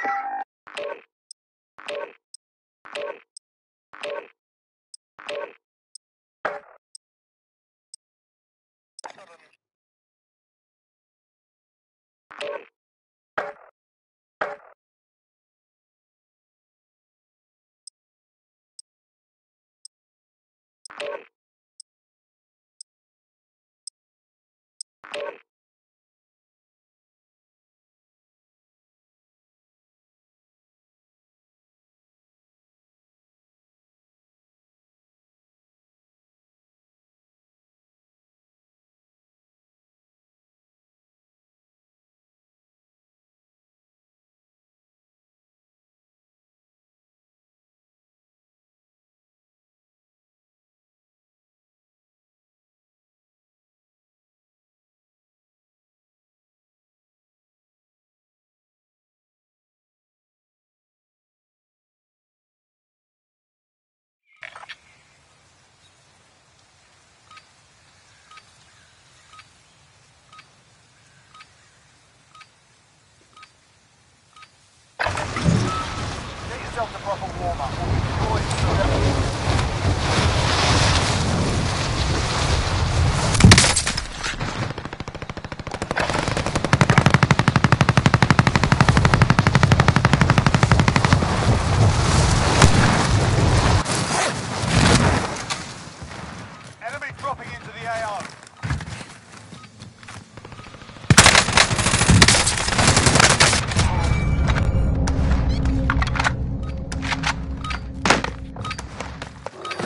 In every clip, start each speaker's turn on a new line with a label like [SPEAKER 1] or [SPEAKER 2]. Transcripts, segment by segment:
[SPEAKER 1] Thank you.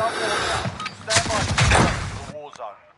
[SPEAKER 1] Stop warming. Stand by war zone.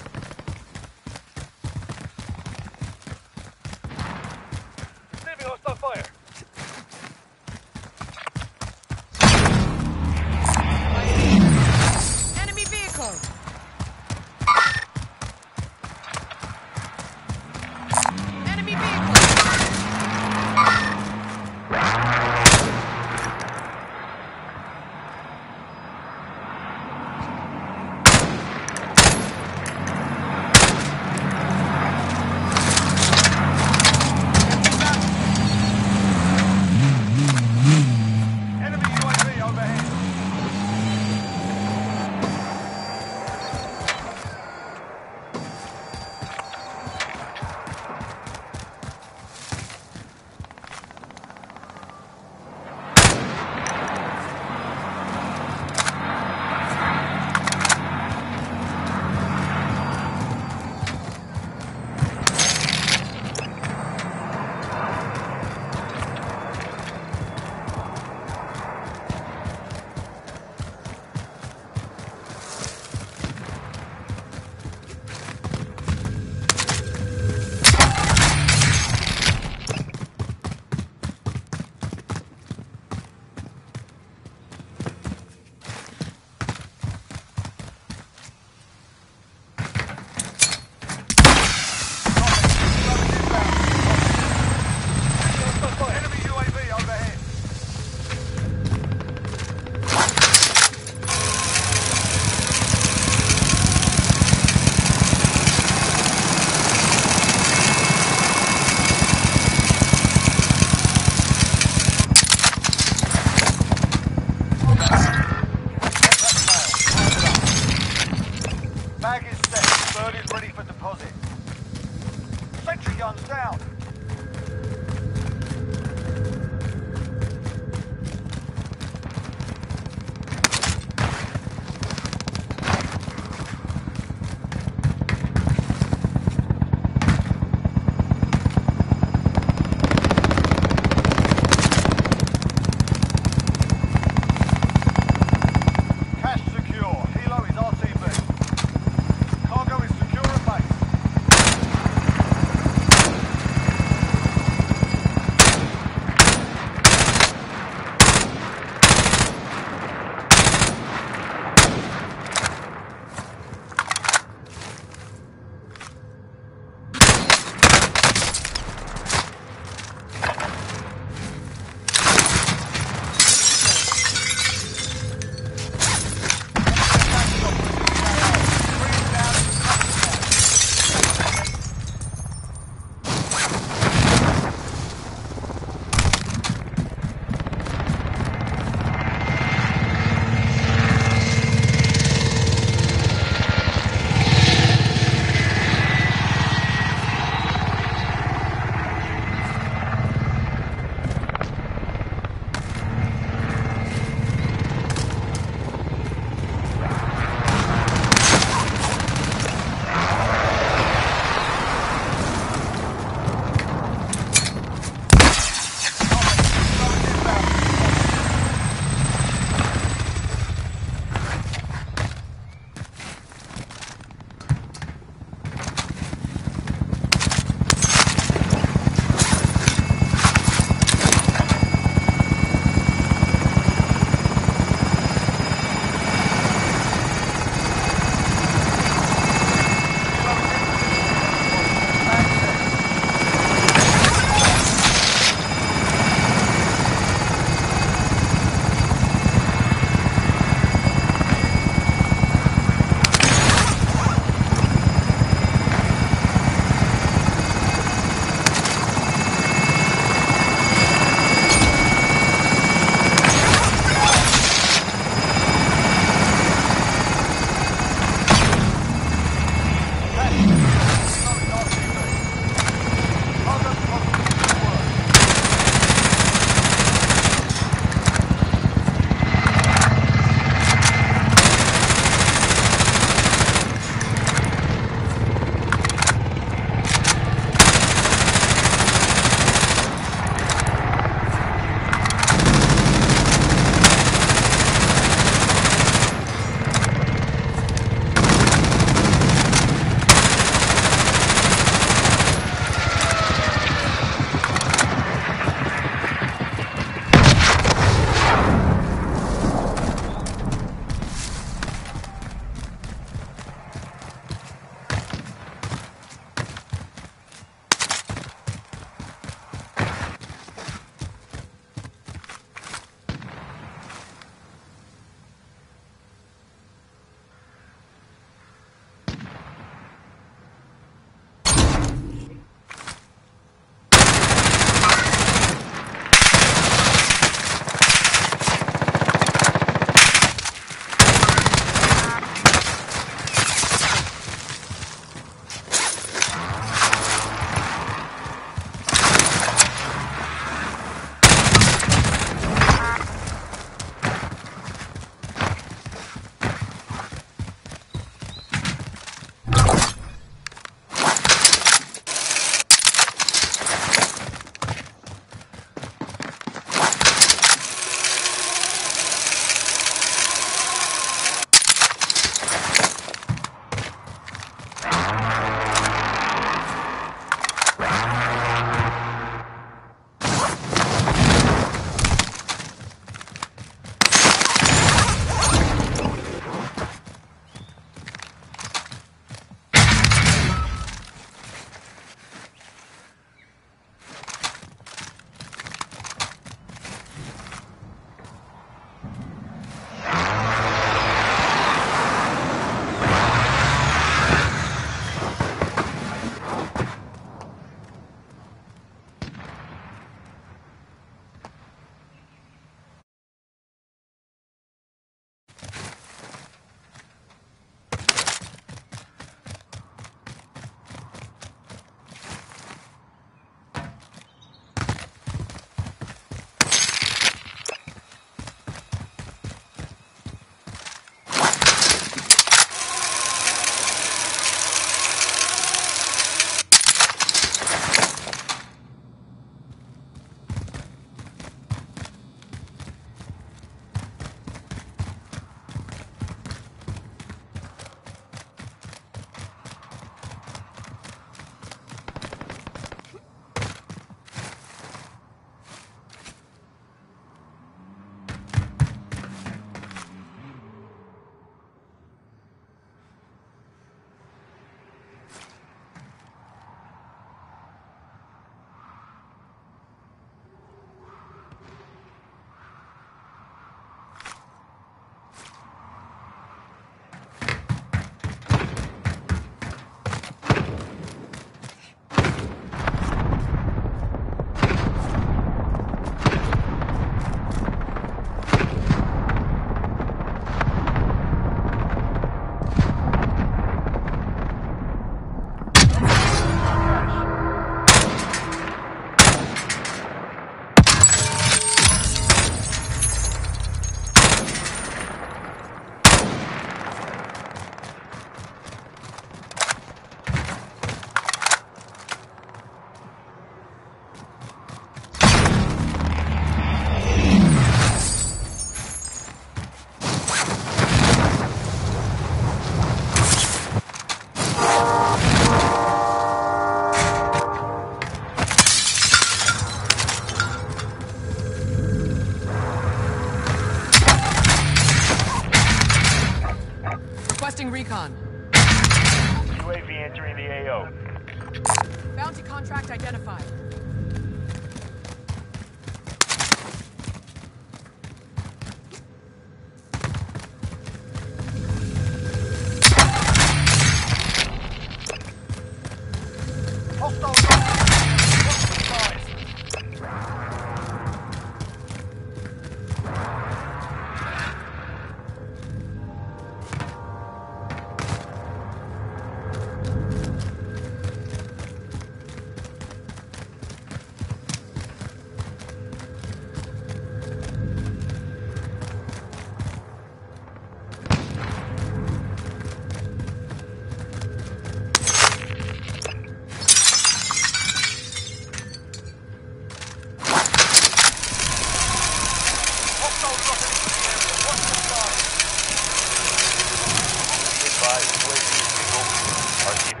[SPEAKER 2] RCB.